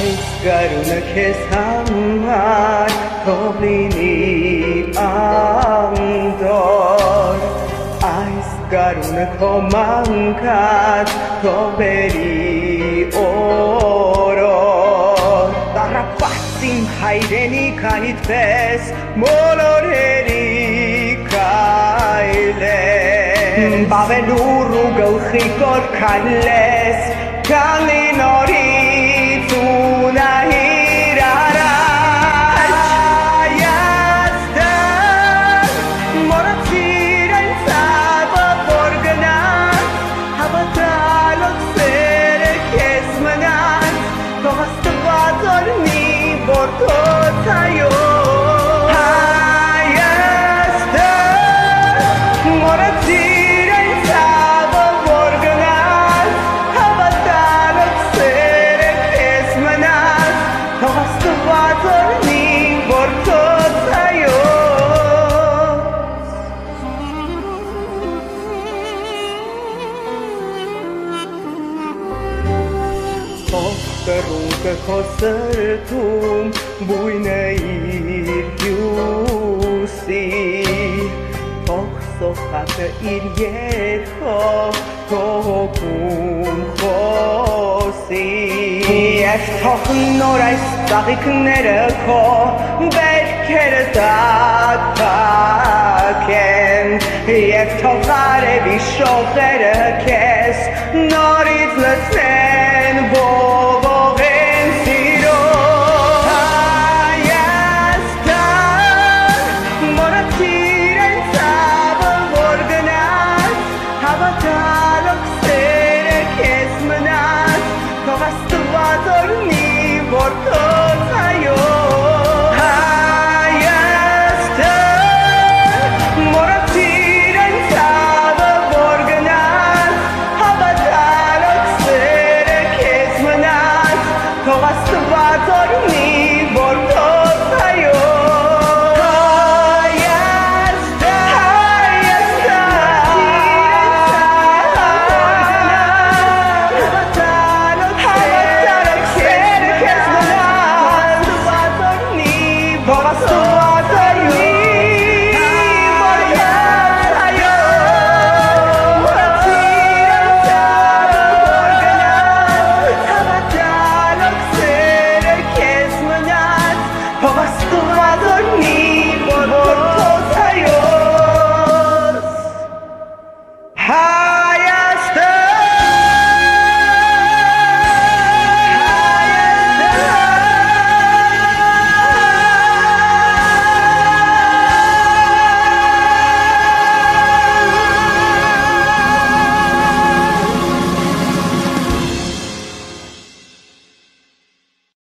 Այս գարունը քեզ համար թող լինի անդոր Այս գարունը քո մանկած թող բերի օրոր Տարապած իմ հայրենիք այդպես մոլորերի կայլես Բավելուր ու գլխի կոր քալես Կալի նորից Փոխկրունկը քո սրտում բույնը իր հյուսի Փոխ սոխակը իր երխով թողում խոսի Ես թող նոր այս ծաղիքները քո բերքերը տատակեն Եվ թող արևի շողերը քեզ նորից լցնեն 我与你。